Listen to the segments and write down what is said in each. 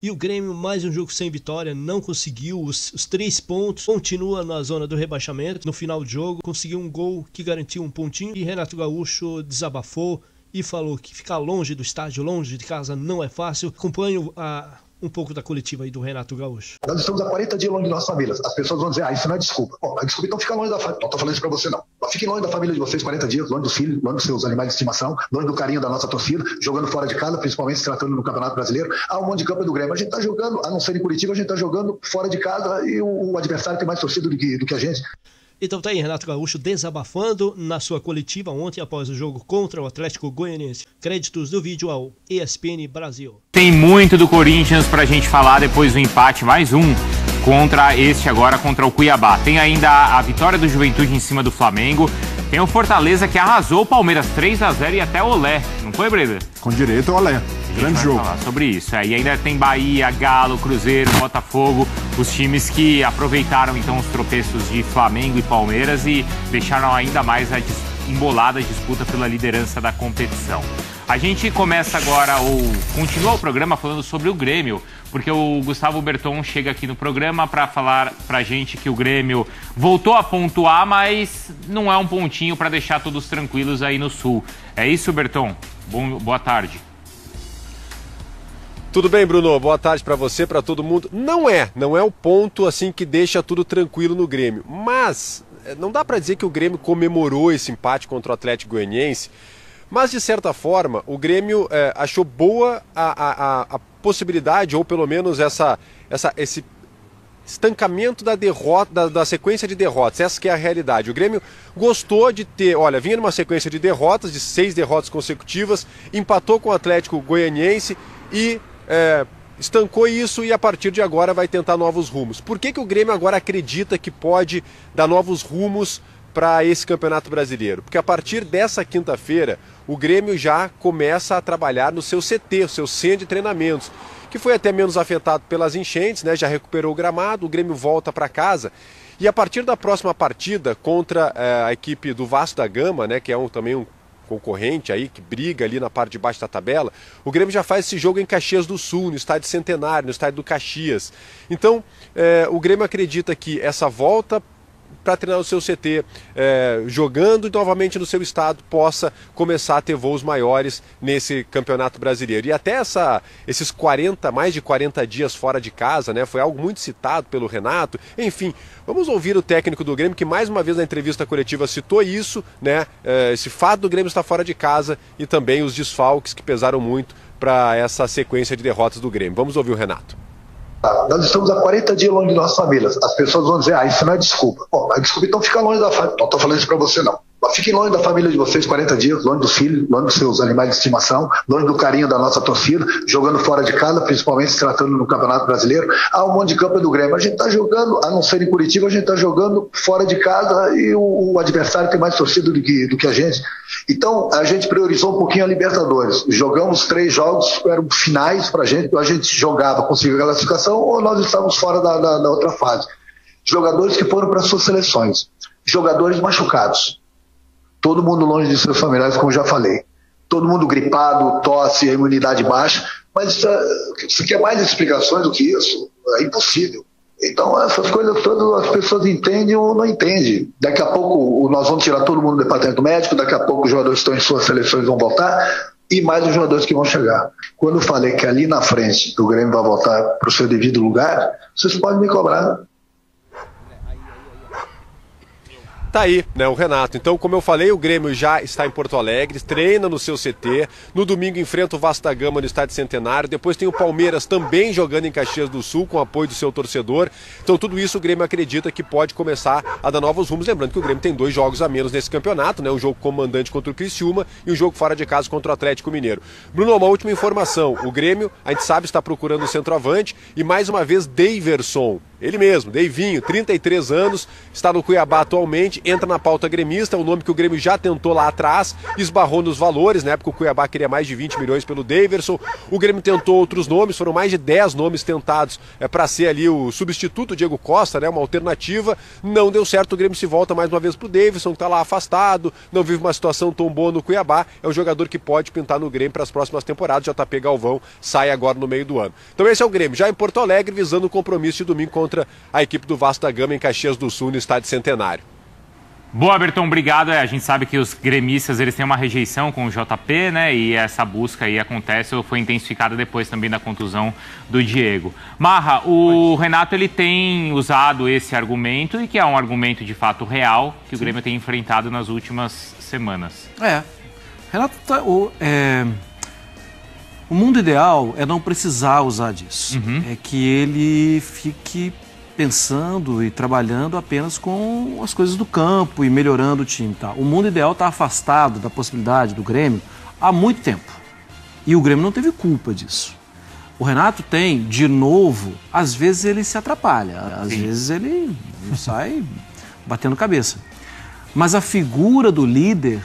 E o Grêmio, mais um jogo sem vitória, não conseguiu os, os, três pontos, continua na zona do rebaixamento. No final do jogo, conseguiu um gol que garantiu um pontinho e Renato Gaúcho desabafou e falou que ficar longe do estádio, longe de casa, não é fácil. Acompanho a, um pouco da coletiva aí do Renato Gaúcho. Nós estamos há 40 dias longe de nossas famílias. As pessoas vão dizer, ah, isso não é desculpa. Bom, é desculpa, então fica longe da família. Não estou falando isso para você, não. Fiquem longe da família de vocês 40 dias, longe do filho, longe dos seus animais de estimação, longe do carinho da nossa torcida, jogando fora de casa, principalmente se tratando no Campeonato Brasileiro. Há um monte de campo do Grêmio. A gente está jogando, a não ser em Curitiba, a gente está jogando fora de casa e o, o adversário tem mais torcida do que, do que a gente. Então tá aí, Renato Gaúcho desabafando na sua coletiva ontem após o jogo contra o Atlético Goianiense. Créditos do vídeo ao ESPN Brasil. Tem muito do Corinthians pra gente falar depois do empate, mais um contra este agora contra o Cuiabá. Tem ainda a vitória do Juventude em cima do Flamengo. Tem o Fortaleza que arrasou o Palmeiras 3 a 0 e até Olé. Não foi, Breda? Com direito Olé. Grande jogo. falar sobre isso. É, e ainda tem Bahia, Galo, Cruzeiro, Botafogo, os times que aproveitaram então os tropeços de Flamengo e Palmeiras e deixaram ainda mais a embolada disputa pela liderança da competição. A gente começa agora, ou continua o programa falando sobre o Grêmio, porque o Gustavo Berton chega aqui no programa para falar pra gente que o Grêmio voltou a pontuar, mas não é um pontinho para deixar todos tranquilos aí no Sul. É isso, Berton? Bom, boa tarde. Tudo bem, Bruno? Boa tarde para você, para todo mundo. Não é, não é o ponto assim que deixa tudo tranquilo no Grêmio, mas eh, não dá para dizer que o Grêmio comemorou esse empate contra o Atlético Goianiense, mas de certa forma o Grêmio é, achou boa a, a, a, possibilidade ou pelo menos essa, essa esse estancamento da derrota, da, da, sequência de derrotas. Essa que é a realidade. O Grêmio gostou de ter, olha, vinha numa sequência de derrotas, de seis derrotas consecutivas, empatou com o Atlético Goianiense e é, estancou isso e a partir de agora vai tentar novos rumos. Por que, que o Grêmio agora acredita que pode dar novos rumos para esse Campeonato Brasileiro? Porque a partir dessa quinta-feira, o Grêmio já começa a trabalhar no seu CT, o seu centro de treinamentos, que foi até menos afetado pelas enchentes, né? já recuperou o gramado, o Grêmio volta para casa. E a partir da próxima partida contra é, a equipe do Vasco da Gama, né, que é um, também um concorrente aí, que briga ali na parte de baixo da tabela, o Grêmio já faz esse jogo em Caxias do Sul, no estádio Centenário, no estádio do Caxias. Então, é, o Grêmio acredita que essa volta para treinar o seu CT, é, jogando novamente no seu estado, possa começar a ter voos maiores nesse campeonato brasileiro. E até essa, esses 40, mais de 40 dias fora de casa, né? Foi algo muito citado pelo Renato. Enfim, vamos ouvir o técnico do Grêmio, que mais uma vez na entrevista coletiva citou isso, né? É, esse fato do Grêmio estar fora de casa e também os desfalques que pesaram muito para essa sequência de derrotas do Grêmio. Vamos ouvir o Renato. Nós estamos há 40 dias longe de nossas famílias. As pessoas vão dizer, ah, isso não é desculpa. Bom, é desculpa, então fica longe da família. Não estou falando isso para você, não. Fiquem longe da família de vocês 40 dias, longe dos filhos, longe dos seus animais de estimação, longe do carinho da nossa torcida, jogando fora de casa, principalmente se tratando no Campeonato Brasileiro. Há um monte de campo do Grêmio. A gente está jogando, a não ser em Curitiba, a gente está jogando fora de casa e o, o, adversário tem mais torcida do que, do que a gente. Então, a gente priorizou um pouquinho a Libertadores. Jogamos três jogos, eram finais para a gente, a gente jogava, conseguia a classificação ou nós estávamos fora da, da, da outra fase. Jogadores que foram para suas seleções. Jogadores machucados Todo mundo longe de seus familiares, como já falei. Todo mundo gripado, tosse, imunidade baixa. Mas é, isso quer mais explicações do que isso? É impossível. Então, essas coisas todas as pessoas entendem ou não entendem. Daqui a pouco nós vamos tirar todo mundo do departamento médico, daqui a pouco os jogadores que estão em suas seleções vão voltar e mais os jogadores que vão chegar. Quando eu falei que ali na frente o Grêmio vai voltar para o seu devido lugar, vocês podem me cobrar. Tá aí, né, o Renato. Então, como eu falei, o Grêmio já está em Porto Alegre, treina no seu CT. No domingo enfrenta o Vasta Gama no Estádio Centenário. Depois tem o Palmeiras também jogando em Caxias do Sul com apoio do seu torcedor. Então, tudo isso o Grêmio acredita que pode começar a dar novos rumos. Lembrando que o Grêmio tem dois jogos a menos nesse campeonato, né? Um jogo comandante contra o Criciúma e um jogo fora de casa contra o Atlético Mineiro. Bruno, uma última informação. O Grêmio, a gente sabe, está procurando o centroavante e mais uma vez Daverson ele mesmo, Deivinho, 33 anos, está no Cuiabá atualmente, entra na pauta gremista, é um nome que o Grêmio já tentou lá atrás, esbarrou nos valores, na época o Cuiabá queria mais de 20 milhões pelo Daverson, o Grêmio tentou outros nomes, foram mais de 10 nomes tentados é, para ser ali o substituto Diego Costa, né, uma alternativa, não deu certo, o Grêmio se volta mais uma vez pro Davidson, que está lá afastado, não vive uma situação tão boa no Cuiabá, é um jogador que pode pintar no Grêmio para as próximas temporadas, JP Galvão sai agora no meio do ano. Então esse é o Grêmio, já em Porto Alegre, visando o compromisso de domingo contra a equipe do Vasco da Gama em Caxias do Sul, no estádio Centenário. Boa, Berton, obrigado. É, a gente sabe que os gremistas eles têm uma rejeição com o JP, né? E essa busca aí acontece ou foi intensificada depois também da contusão do Diego. Marra, o Renato ele tem usado esse argumento e que é um argumento de fato real que o Grêmio tem enfrentado nas últimas semanas. É. Renato tá, o, é, o mundo ideal é não precisar usar disso. Uhum. É que ele fique pensando e trabalhando apenas com as coisas do campo e melhorando o time. Tá? O mundo ideal está afastado da possibilidade do Grêmio há muito tempo. E o Grêmio não teve culpa disso. O Renato tem, de novo, às vezes ele se atrapalha, às Sim. vezes ele sai batendo cabeça. Mas a figura do líder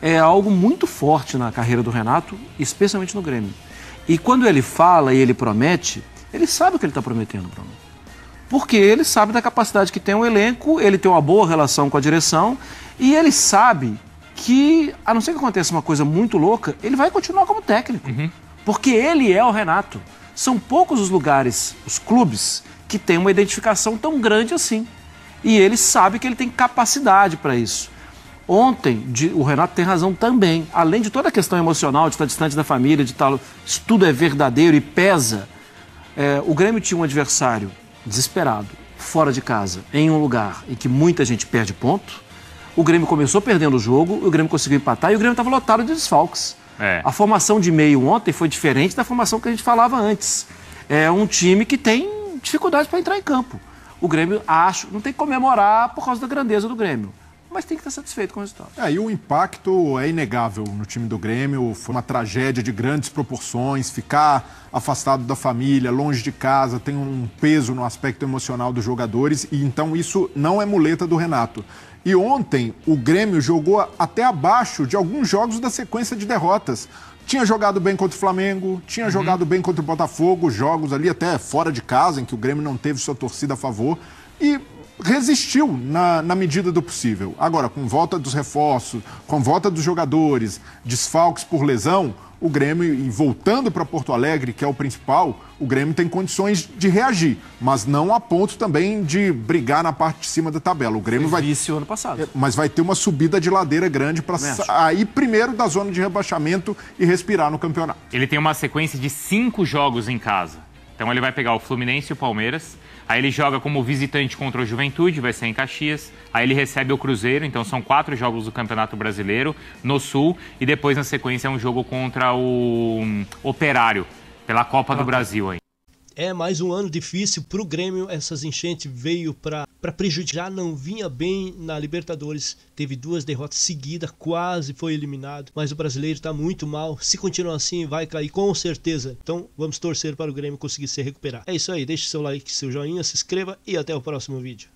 é algo muito forte na carreira do Renato, especialmente no Grêmio. E quando ele fala e ele promete, ele sabe o que ele está prometendo, Bruno porque ele sabe da capacidade que tem o elenco, ele tem uma boa relação com a direção e ele sabe que, a não ser que aconteça uma coisa muito louca, ele vai continuar como técnico. Porque ele é o Renato. São poucos os lugares, os clubes, que têm uma identificação tão grande assim. E ele sabe que ele tem capacidade para isso. Ontem, de- o Renato tem razão também. Além de toda a questão emocional, de estar distante da família, de tal, isso tudo é verdadeiro e pesa. É, o Grêmio tinha um adversário desesperado, fora de casa, em um lugar em que muita gente perde ponto. O Grêmio começou perdendo o jogo, o Grêmio conseguiu empatar e o Grêmio estava lotado de desfalques. É. A formação de meio ontem foi diferente da formação que a gente falava antes. É um time que tem dificuldade para entrar em campo. O Grêmio, acho, não tem que comemorar por causa da grandeza do Grêmio, mas tem que estar satisfeito com o resultado. É, e o impacto é inegável no time do Grêmio. Foi uma tragédia de grandes proporções. Ficar afastado da família, longe de casa, tem um peso no aspecto emocional dos jogadores. E então isso não é muleta do Renato. E ontem o Grêmio jogou até abaixo de alguns jogos da sequência de derrotas. Tinha jogado bem contra o Flamengo, tinha jogado bem contra o Botafogo, jogos ali até fora de casa, em que o Grêmio não teve sua torcida a favor. E resistiu na, na medida do possível. Agora, com volta dos reforços, com volta dos jogadores, desfalques por lesão, o Grêmio, e voltando para Porto Alegre, que é o principal, o Grêmio tem condições de reagir, mas não a ponto também de brigar na parte de cima da tabela. O Grêmio vai. O ano passado. Mas vai ter uma subida de ladeira grande para sair primeiro da zona de rebaixamento e respirar no campeonato. Ele tem uma sequência de cinco jogos em casa. Então ele vai pegar o Fluminense e o Palmeiras. Aí ele joga como visitante contra o Juventude, vai ser em Caxias. Aí ele recebe o Cruzeiro, então são quatro jogos do Campeonato Brasileiro no Sul. E depois, na sequência, é um jogo contra o hum, Operário, pela Copa do Brasil aí. É mais um ano difícil pro Grêmio. Essas enchentes veio para prejudicar. Não vinha bem na Libertadores. Teve duas derrotas seguidas, quase foi eliminado. Mas o brasileiro tá muito mal. Se continuar assim, vai cair com certeza. Então vamos torcer para o Grêmio conseguir se recuperar. É isso aí. Deixe seu like, seu joinha, se inscreva e até o próximo vídeo.